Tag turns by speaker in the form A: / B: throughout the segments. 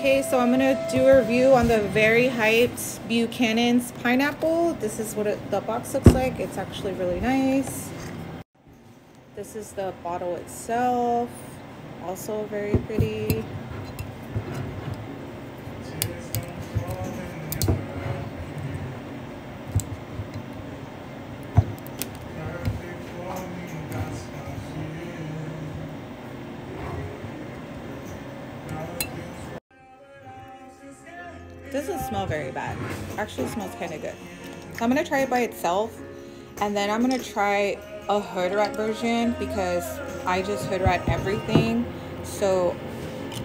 A: Okay, so I'm gonna do a review on the very hyped Buchanan's pineapple. This is what it, the box looks like. It's actually really nice. This is the bottle itself. Also very pretty. Doesn't smell very bad. Actually smells kind of good. So i'm gonna try it by itself and then i'm gonna try a hood rat version because i just hood rat everything. So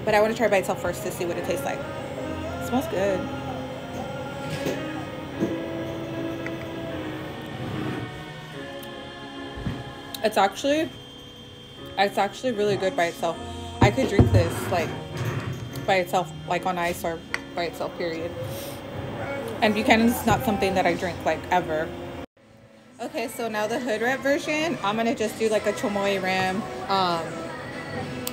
A: but i want to try it by itself first to see what it tastes like. It smells good. It's actually it's actually really good by itself. I could drink this like by itself like on ice or by itself, period. And Buchanan's not something that I drink like ever. Okay, so now the hood rat version, I'm gonna just do like a chamoy ram. Um,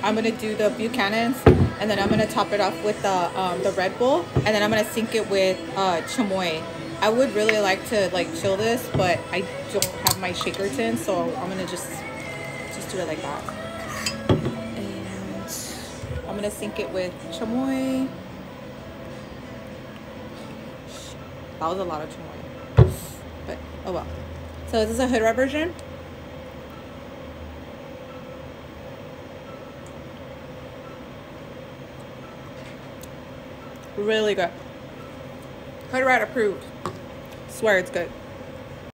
A: I'm gonna do the Buchanan's and then I'm gonna top it off with the um, the Red Bull and then I'm gonna sink it with uh, chamoy. I would really like to like chill this, but I don't have my shaker tin, so I'm gonna just just do it like that. And I'm gonna sink it with chamoy. That was a lot of chamoy. But oh well. So this is a hood rat version. Really good. Hood rat approved. Swear it's good.